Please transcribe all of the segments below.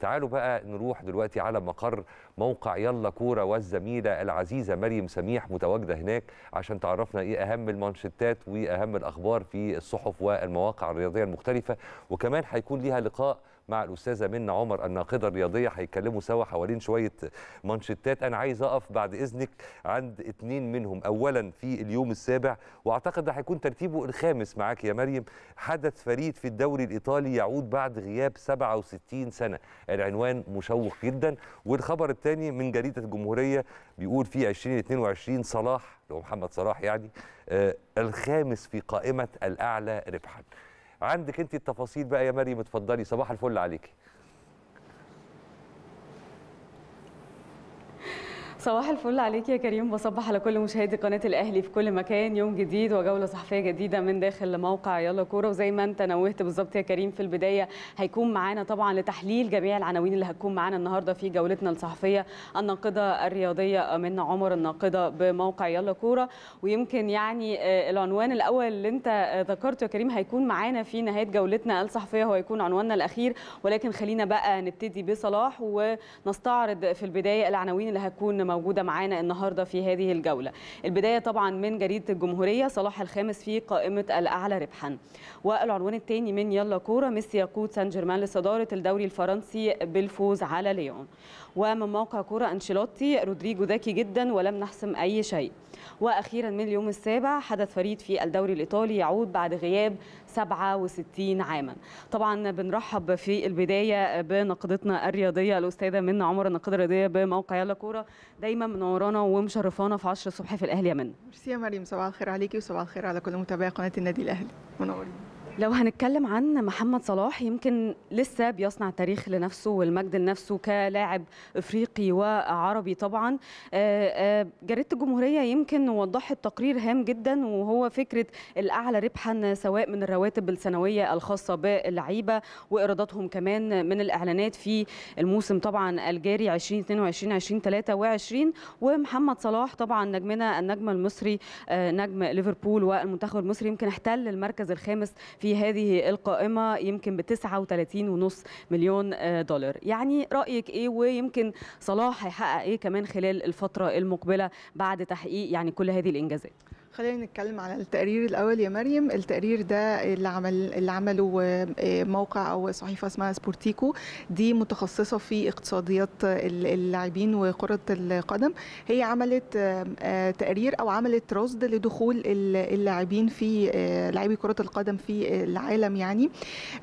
تعالوا بقى نروح دلوقتي على مقر موقع يلا كورة والزميلة العزيزة مريم سميح متواجدة هناك عشان تعرفنا إيه اهم المانشيتات واهم الأخبار في الصحف والمواقع الرياضية المختلفة. وكمان هيكون ليها لقاء مع الأستاذة منى عمر الناقدة الرياضية هيتكلموا سوا حوالين شوية مانشيتات. أنا عايز أقف بعد إذنك عند اتنين منهم. اولا في اليوم السابع وأعتقد ده هيكون ترتيبه الخامس معاك يا مريم حدث فريد في الدوري الإيطالي يعود بعد غياب 67 سنة. العنوان مشوق جدا. والخبر الثاني من جريدة الجمهورية بيقول في 2022 صلاح لو محمد صلاح يعني آه الخامس في قائمة الأعلى ربحا. عندك انت التفاصيل بقى يا مريم اتفضلي صباح الفل عليكي. صباح الفل عليك يا كريم. بصبح على كل مشاهدي قناة الأهلي في كل مكان. يوم جديد وجولة صحفية جديدة من داخل موقع يلا كورة. وزي ما انت نوهت بالظبط يا كريم في البداية هيكون معانا طبعا لتحليل جميع العناوين اللي هتكون معانا النهارده في جولتنا الصحفية الناقدة الرياضية منى عمر الناقدة بموقع يلا كورة. ويمكن يعني العنوان الأول اللي انت ذكرته يا كريم هيكون معانا في نهاية جولتنا الصحفية. هو هيكون عنواننا الأخير. ولكن خلينا بقى نبتدي بصلاح ونستعرض في البداية العناوين اللي هتكون موجودة معانا النهارده في هذه الجولة. البداية طبعا من جريدة الجمهورية صلاح الخامس في قائمة الأعلى ربحا. والعنوان الثاني من يلا كورة ميسي يقود سان جيرمان لصدارة الدوري الفرنسي بالفوز على ليون. ومن موقع كورة أنشيلوتي رودريجو ذكي جدا ولم نحسم أي شيء. وأخيرا من اليوم السابع حدث فريد في الدوري الإيطالي يعود بعد غياب 67 عاما. طبعا بنرحب في البداية بنقدتنا الرياضية الأستاذة منى عمر الناقده الرياضية بموقع يلا كورة. دايما منورانا ومشرفانا في 10 الصبح في الأهلي يا منى. ميرسي يا مريم صباح الخير عليكي وصباح الخير على كل متابعي قناة النادي الأهلي. منورين. لو هنتكلم عن محمد صلاح يمكن لسه بيصنع تاريخ لنفسه والمجد لنفسه كلاعب إفريقي وعربي طبعا. جريدة الجمهورية يمكن وضحت تقرير هام جدا وهو فكرة الأعلى ربحا سواء من الرواتب السنوية الخاصة باللعيبة وإيراداتهم كمان من الإعلانات في الموسم طبعا الجاري 2022 2023 ومحمد صلاح طبعا نجمنا النجم المصري نجم ليفربول والمنتخب المصري يمكن احتل المركز الخامس في في هذه القائمة يمكن ب 39.5 مليون دولار. يعني رأيك إيه؟ ويمكن صلاح هيحقق إيه كمان خلال الفترة المقبلة بعد تحقيق يعني كل هذه الإنجازات؟ خلينا نتكلم على التقرير الأول يا مريم. التقرير ده اللي عمل اللي عمله موقع أو صحيفة اسمها سبورتيكو دي متخصصة في اقتصاديات اللاعبين وكرة القدم. هي عملت تقرير أو عملت رصد لدخول اللاعبين في لاعبي كرة القدم في العالم يعني.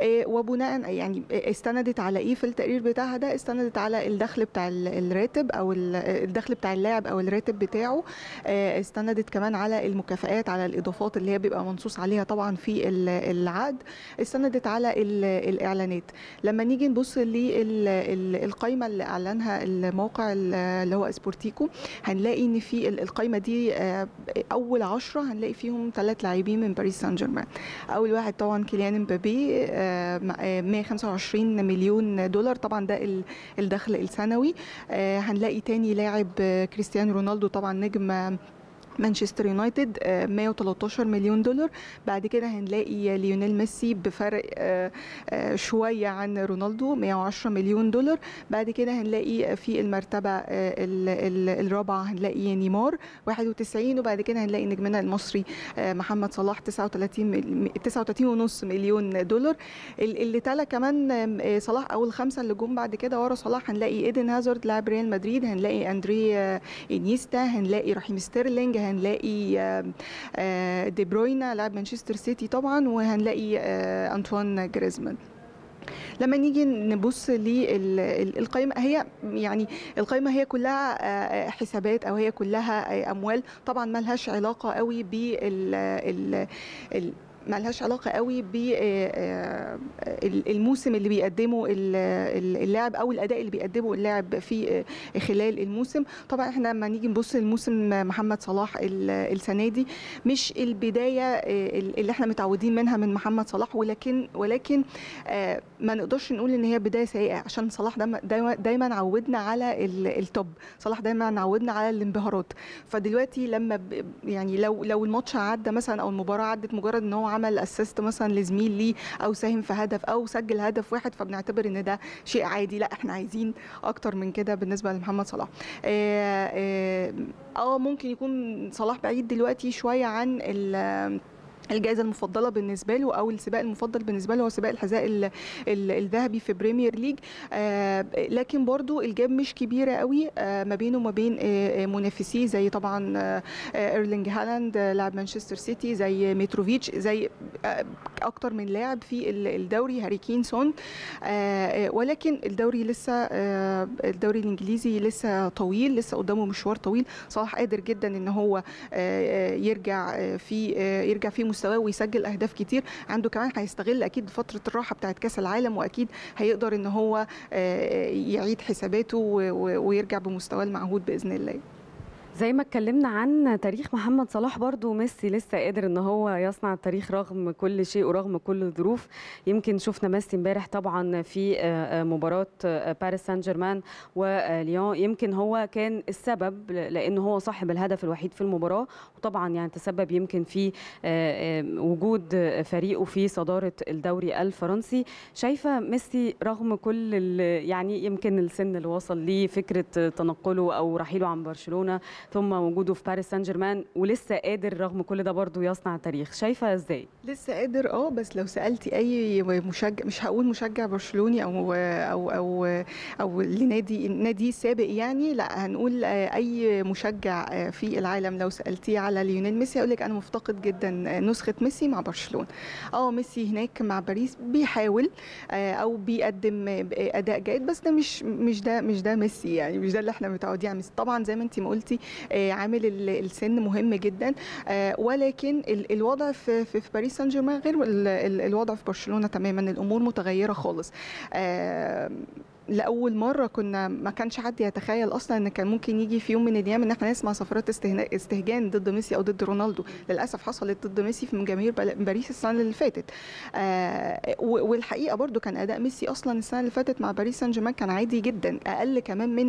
وبناء يعني استندت على إيه في التقرير بتاعها ده؟ استندت على الدخل بتاع الراتب أو الدخل بتاع اللاعب أو الراتب بتاعه. استندت كمان على المكافآت على الإضافات اللي هي بيبقى منصوص عليها طبعا في العقد استندت على الإعلانات. لما نيجي نبص للقائمه اللي أعلنها الموقع اللي هو سبورتيكو هنلاقي إن في القائمه دي أول عشرة هنلاقي فيهم ثلاث لاعبين من باريس سان جيرمان. أول واحد طبعا كيليان امبابي 125 مليون دولار. طبعا ده الدخل السنوي. هنلاقي تاني لاعب كريستيانو رونالدو طبعا نجم مانشستر يونايتد 113 مليون دولار. بعد كده هنلاقي ليونيل ميسي بفرق شوية عن رونالدو 110 مليون دولار. بعد كده هنلاقي في المرتبة الرابعة هنلاقي نيمار 91 وبعد كده هنلاقي نجمنا المصري محمد صلاح 39 39.5 مليون دولار. اللي تلا كمان صلاح أو الخمسه اللي جم بعد كده ورا صلاح هنلاقي إيدن هازارد لاعب ريال مدريد هنلاقي أندري إنيستا هنلاقي رحيم ستيرلينج هنلاقي دي بروينا لاعب مانشستر سيتي طبعا وهنلاقي أنطوان جريزمان. لما نيجي نبص للقائمه هي يعني القائمه هي كلها حسابات أو هي كلها أموال. طبعا ما لهاش علاقة قوي بال ملهاش علاقة قوي بالموسم اللي بيقدمه اللاعب أو الأداء اللي بيقدمه اللاعب في خلال الموسم. طبعا إحنا لما نيجي نبص لموسم محمد صلاح السنة دي مش البداية اللي إحنا متعودين منها من محمد صلاح ولكن ولكن ما نقدرش نقول إن هي بداية سيئة عشان صلاح دايما عودنا على ال top صلاح دايما عودنا على الانبهارات. فدلوقتي لما يعني لو لو الماتش عدى مثلا أو المباراة عدت مجرد إن هو عمل assist مثلا لزميل ليه أو ساهم في هدف أو سجل هدف واحد فبنعتبر إن ده شيء عادي. لا إحنا عايزين أكتر من كده بالنسبة لمحمد صلاح. آه, آه, آه ممكن يكون صلاح بعيد دلوقتي شوية عن الجائزة المفضلة بالنسبة له أو السباق المفضل بالنسبة له هو سباق الحذاء ال- ال- الذهبي في بريمير ليج آه، لكن برضو ال gap مش كبيرة قوي آه، ما بينه وما بين آه، منافسيه زي طبعا إيرلينج هالاند لاعب مانشستر سيتي زي متروفيتش زي أكتر من لاعب في ال- الدوري هاري كين سون. ولكن الدوري لسه الدوري الإنجليزي لسه طويل لسه قدامه مشوار طويل. صلاح قادر جدا إن هو يرجع في يرجع في مستواه ويسجل أهداف كتير. عنده كمان هيستغل أكيد فترة الراحة بتاعت كأس العالم وأكيد هيقدر إن هو آه، يعيد حساباته ويرجع بمستواه المعهود بإذن الله. زي ما اتكلمنا عن تاريخ محمد صلاح برضو ميسي لسه قادر إن هو يصنع التاريخ رغم كل شيء ورغم كل الظروف. يمكن شفنا ميسي امبارح طبعا في آه، آه، مباراة آه، باريس سان جيرمان وليون يمكن هو كان السبب لأن هو صاحب الهدف الوحيد في المباراة. وطبعا يعني تسبب يمكن في آه، وجود فريقه في صدارة الدوري الفرنسي. شايفة ميسي رغم كل يعني يمكن السن اللي وصل ليه فكرة تنقله أو رحيله عن برشلونة ثم وجوده في باريس سان جيرمان ولسه قادر رغم كل ده برضه يصنع تاريخ شايفة إزاي؟ لسه قادر آه بس لو سألتي أي مشجع مش هقول مشجع برشلوني أو أو أو أو لنادي نادي سابق يعني لا هنقول آه، أي مشجع آه، في العالم لو سألتيه على ليونيل ميسي هيقول لك أنا مفتقد جدا آه، نسخة ميسي مع برشلونة. آه ميسي هناك مع باريس بيحاول أو بيقدم اداء جيد بس ده مش مش ده مش ده ميسي يعني مش ده اللي إحنا متعودين ميسي طبعا زي ما انت ما قلتي عامل ال- السن مهم جدا. آه، ولكن ال- الوضع في في باريس سان جيرمان غير ال- ال- الوضع في برشلونة تماما. الأمور متغيرة خالص. آه، لأول مرة كنا ما كانش حد يتخيل أصلا إن كان ممكن يجي في يوم من الأيام إن إحنا نسمع صفارات استهجان ضد ميسي أو ضد رونالدو. للأسف حصلت ضد ميسي من جماهير باريس السنة اللي فاتت. آه، والحقيقة برضو كان أداء ميسي أصلا السنة اللي فاتت مع باريس سان جيرمان كان عادي جدا أقل كمان من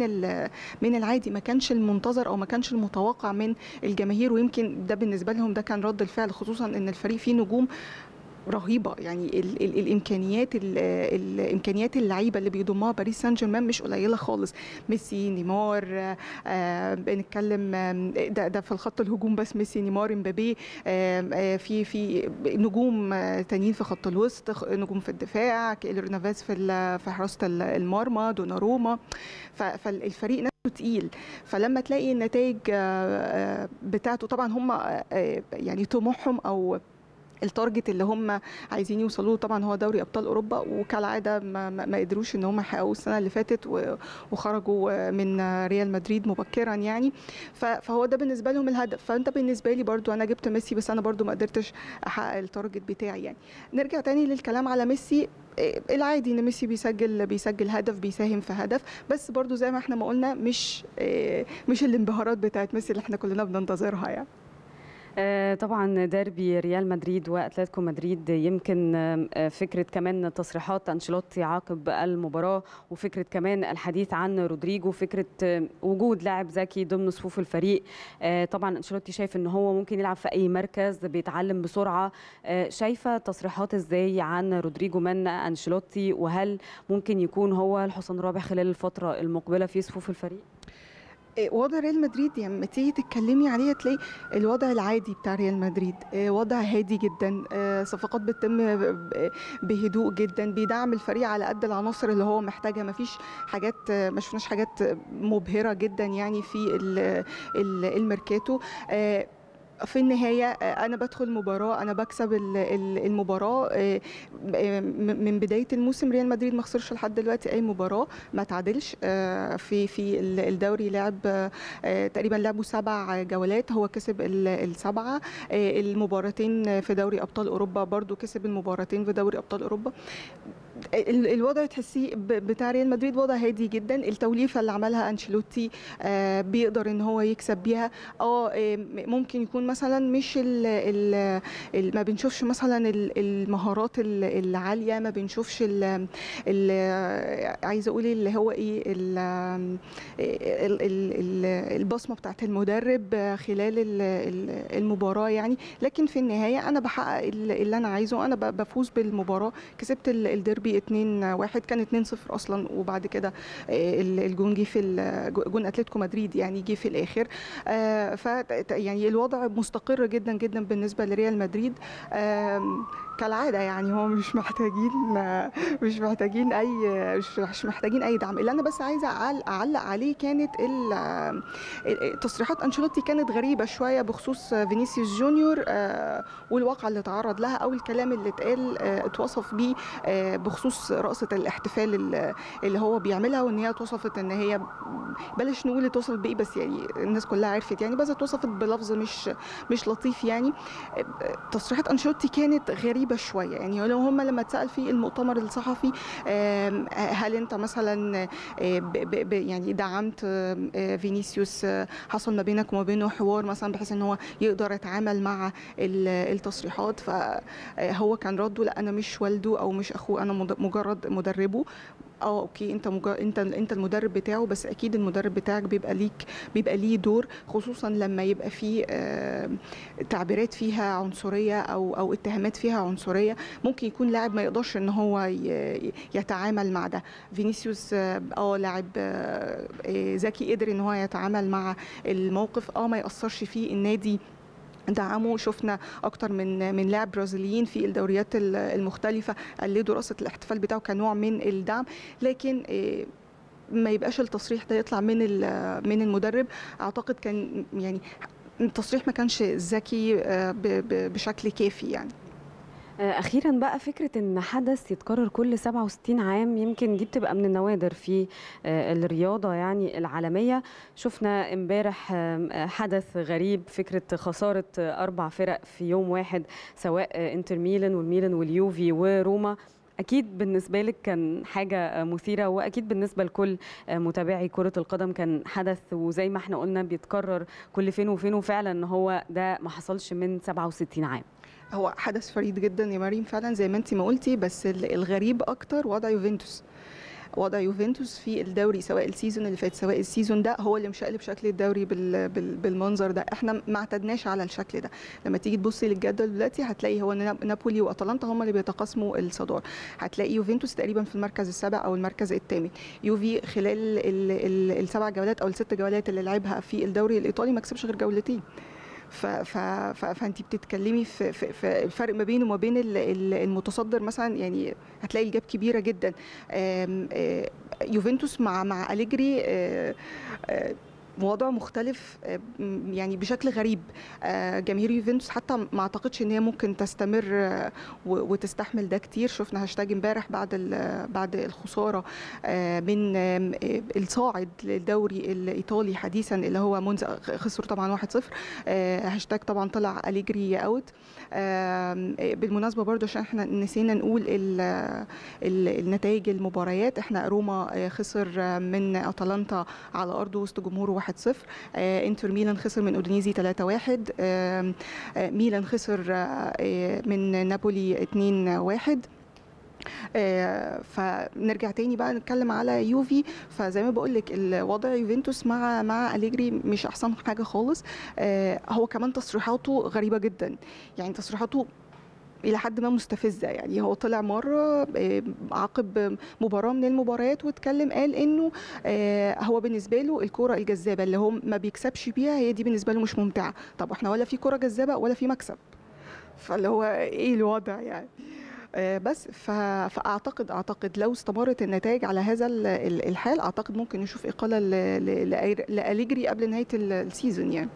من العادي. ما كانش المنتظر أو ما كانش المتوقع من الجماهير ويمكن ده بالنسبة لهم ده كان رد الفعل خصوصا إن الفريق فيه نجوم رهيبة. يعني ال ال الإمكانيات ال الامكانيات اللعيبة اللي بيضمها باريس سان جيرمان مش قليلة خالص. ميسي نيمار آه، بنتكلم ده ده في الخط الهجوم بس ميسي نيمار امبابي آه، في في نجوم آه، تانيين في خط الوسط نجوم في الدفاع كيلور نافاس في في حراسة ال- المرمى دوناروما. فالفريق نفسه تقيل. فلما تلاقي النتائج بتاعته طبعا هم يعني طموحهم أو ال target اللي هم عايزين يوصلوا له طبعا هو دوري أبطال أوروبا وكالعادة ما, ما قدروش إن هم يحققوه السنة اللي فاتت وخرجوا من ريال مدريد مبكرا يعني. فهو ده بالنسبة لهم الهدف. فأنت بالنسبة لي برضو أنا جبت ميسي بس أنا برضو ما قدرتش أحقق ال target بتاعي يعني. نرجع تاني للكلام على ميسي. إيه، العادي إن ميسي بيسجل بيسجل هدف بيساهم في هدف. بس برضو زي ما إحنا ما قلنا مش إيه، مش الانبهارات بتاعت ميسي اللي إحنا كلنا بننتظرها يعني. طبعا ديربي ريال مدريد وأتلتيكو مدريد يمكن آه، فكرة كمان تصريحات أنشيلوتي عقب المباراة وفكرة كمان الحديث عن رودريجو فكرة آه، وجود لاعب ذكي ضمن صفوف الفريق. آه، طبعا أنشيلوتي شايف إن هو ممكن يلعب في أي مركز بيتعلم بسرعة. آه، شايفة تصريحات إزاي عن رودريجو من أنشيلوتي؟ وهل ممكن يكون هو الحصان الرابع خلال الفترة المقبلة في صفوف الفريق؟ وضع ريال مدريد يعني لما تيجي تتكلمي عليه تلاقي الوضع العادي بتاع ريال مدريد إيه، وضع هادي جدا إيه، صفقات بتتم بهدوء جدا بيدعم الفريق على قد العناصر اللي هو محتاجها ما فيش حاجات ما شفناش حاجات مبهرة جدا يعني في ال- ال- الميركاتو. إيه، في النهاية آه، أنا بدخل مباراة أنا بكسب ال- ال- المباراة آه، من بداية الموسم ريال مدريد ما خسرش لحد دلوقتي أي مباراة ما تعادلش آه، في في ال- الدوري لعب تقريبا لعبوا سبع جولات هو كسب ال- السبعة المباراتين في دوري أبطال أوروبا برضو كسب المباراتين في دوري أبطال أوروبا. الوضع تحسيه بتاع ريال مدريد وضع هادي جدا. التوليفة اللي عملها أنشيلوتي آه، بيقدر إن هو يكسب بيها. آه ممكن يكون مثلا مش ال ال ال ما بنشوفش مثلا ال- المهارات ال- العالية ما بنشوفش ال ال عايزه أقول اللي هو إيه ال ال- ال- ال- البصمة بتاعت المدرب خلال ال- ال- المباراة يعني. لكن في النهاية أنا بحقق ال- اللي أنا عايزه. أنا بفوز بالمباراة. كسبت ال- الديربي 2-1 كان 2-0 أصلا. وبعد كده آه، ال- الجون جه في جون أتلتيكو مدريد يعني جه في الآخر. آه، ف يعني الوضع مستقر جدا جدا بالنسبة لريال مدريد. كالعادة يعني هو مش محتاجين مش محتاجين أي مش محتاجين أي دعم. اللي أنا بس عايزة أعلق عليه كانت تصريحات أنشيلوتي كانت غريبة شوية بخصوص فينيسيوس جونيور آه، والواقعه اللي تعرض لها أو الكلام اللي اتقال آه، اتوصف بيه آه، بخصوص رقصه الاحتفال اللي هو بيعملها وإن هي اتوصفت إن هي بلاش نقول اتوصفت بإيه بس يعني الناس كلها عرفت يعني بس اتوصفت بلفظ مش مش لطيف يعني. تصريحات أنشيلوتي كانت غريبة شوية. يعني لو هم لما اتسأل في المؤتمر الصحفي هل انت مثلا آه، يعني دعمت آه، فينيسيوس آه، حصل ما بينك وما بينه حوار مثلا بحيث إن هو يقدر يتعامل مع ال- التصريحات؟ فهو كان رده لا أنا مش والده أو مش أخوه أنا مجرد مدربه. آه okay أنت مجرد أنت أنت المدرب بتاعه بس أكيد المدرب بتاعك بيبقى ليك بيبقى ليه دور خصوصا لما يبقى فيه آه، تعبيرات فيها عنصرية أو أو اتهامات فيها عنصرية ممكن يكون لاعب ما يقدرش إن هو ي- يتعامل مع ده. فينيسيوس آه آه، لاعب آه، آه، ذكي قدر إن هو يتعامل مع الموقف. آه ما يأثرش فيه النادي دعموا. شفنا أكتر من من لاعب برازيليين في الدوريات ال- المختلفة قلدوا رقصه الاحتفال بتاعه كنوع من الدعم. لكن آه، ما يبقاش التصريح ده يطلع من من المدرب. أعتقد كان يعني التصريح ما كانش ذكي آه، بشكل كافي يعني. أخيرا بقى فكرة إن حدث يتكرر كل 67 عام يمكن دي بتبقى من النوادر في آه، الرياضة يعني العالمية. شفنا امبارح آه، حدث غريب فكرة خسارة آه، أربع فرق في يوم واحد سواء آه، إنتر ميلان والميلان واليوفي وروما. أكيد بالنسبة لك كان حاجة آه، مثيرة وأكيد بالنسبة لكل آه، متابعي كرة القدم كان حدث وزي ما إحنا قلنا بيتكرر كل فين وفين وفعلا هو ده ما حصلش من 67 عام. هو حدث فريد جدا يا مريم فعلا زي ما انت ما قلتي بس ال- الغريب أكتر وضع يوفنتوس. وضع يوفنتوس في الدوري سواء ال season اللي فات سواء ال season ده هو اللي مشقلب شكل الدوري بال بال بالمنظر ده. إحنا ما اعتدناش على الشكل ده. لما تيجي تبصي للجدول دلوقتي هتلاقي هو ناب- نابولي واتلانتا هم اللي بيتقاسموا الصداره هتلاقي يوفنتوس تقريبا في المركز السابع أو المركز الثامن يوفي خلال ال ال السبع جولات أو الست جولات اللي لعبها في الدوري الإيطالي ما كسبش غير جولتين. فانت بتتكلمي في, في, الفرق ما بينه وما بين ال- ال- المتصدر مثلا يعني هتلاقي ال gap كبيرة جدا. آه، يوفنتوس مع مع أليجري آه، آه، وضع مختلف آه، يعني بشكل غريب. آه، جماهير يوفنتوس حتى ما اعتقدش ان هي ممكن تستمر آه، وتستحمل ده كتير. شفنا هاشتاج امبارح بعد بعد الخسارة من الصاعد للدوري الايطالي حديثا اللي هو منذ خسروا طبعا 1-0 آه، هاشتاج طبعا طلع أليجري out بالمناسبة برضو عشان إحنا نسينا نقول ال- ال- النتائج المباريات إحنا روما خسر من أتلانتا على أرضه وسط جمهوره 1-0 آه، انتر ميلان خسر من أودينيزي 3-1 آم، آه، ميلان خسر آه، آه، من نابولي 2-1 آه، فنرجع تاني بقى نتكلم على يوفي. فزي ما بقول لك الوضع يوفنتوس مع مع أليجري مش أحسن حاجة خالص. آه، هو كمان تصريحاته غريبة جدا. يعني تصريحاته إلى حد ما مستفزة. يعني هو طلع مرة آه، عقب مباراة من المباريات واتكلم قال إنه آه، هو بالنسبة له الكوره الجذابة اللي هو ما بيكسبش بيها هي دي بالنسبة له مش ممتعة. طب إحنا ولا في كوره جذابة ولا في مكسب. فاللي هو إيه الوضع يعني؟ آه، بس فأعتقد أعتقد لو استمرت النتائج على هذا ال- ال- الحال أعتقد ممكن نشوف إقالة لأليجري قبل نهاية ال- ال season يعني.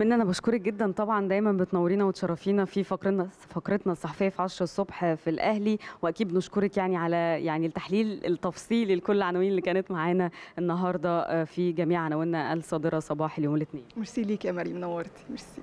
منة أنا بشكرك جدا طبعا دايما بتنورينا وتشرفينا في فقرنا فقرتنا الصحفية في 10 الصبح في الأهلي وأكيد بنشكرك يعني على يعني التحليل التفصيلي لكل العناوين اللي كانت معانا النهارده آه، في جميع عناويننا الصادرة صباح اليوم الاثنين. ميرسي ليك يا مريم نورتي. ميرسي.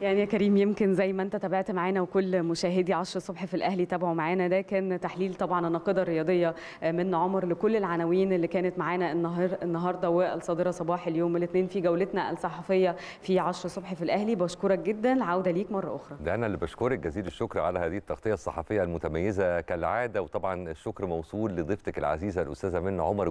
يعني يا كريم يمكن زي ما انت تابعت معانا وكل مشاهدي 10 الصبح في الأهلي تابعوا معانا. ده كان تحليل طبعا الناقده الرياضيه من عمر لكل العناوين اللي كانت معانا النهار النهارده والصادرة صباح اليوم. الاثنين في جولتنا الصحفية في 10 الصبح في الأهلي. بشكرك جدا. العوده ليك مرة أخرى. ده أنا اللي بشكرك. جزيل الشكر على هذه التغطية الصحفية المتميزة كالعادة. وطبعا الشكر موصول لضيفتك العزيزة الأستاذة منى عمر.